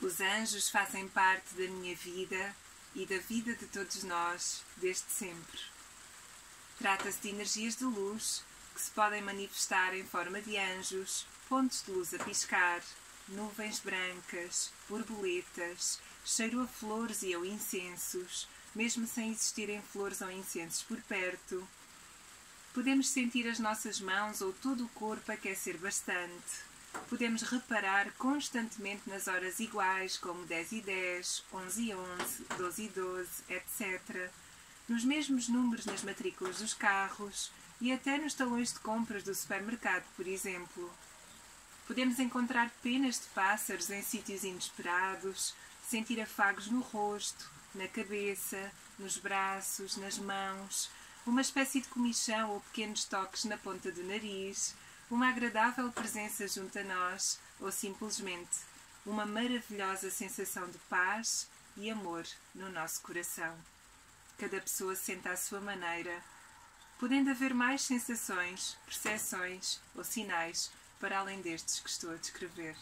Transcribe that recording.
Os anjos fazem parte da minha vida e da vida de todos nós desde sempre. Trata-se de energias de luz que se podem manifestar em forma de anjos, pontos de luz a piscar, nuvens brancas, borboletas, cheiro a flores e a incensos, mesmo sem existirem flores ou incensos por perto. Podemos sentir as nossas mãos ou todo o corpo aquecer bastante. Podemos reparar constantemente nas horas iguais, como 10 e 10, 11 e 11, 12 e 12, etc. Nos mesmos números nas matrículas dos carros e até nos talões de compras do supermercado, por exemplo. Podemos encontrar penas de pássaros em sítios inesperados, sentir afagos no rosto, na cabeça, nos braços, nas mãos, uma espécie de comichão ou pequenos toques na ponta do nariz, uma agradável presença junto a nós ou simplesmente uma maravilhosa sensação de paz e amor no nosso coração. Cada pessoa sente à sua maneira, podendo haver mais sensações, percepções ou sinais para além destes que estou a descrever.